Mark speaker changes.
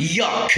Speaker 1: Yuck.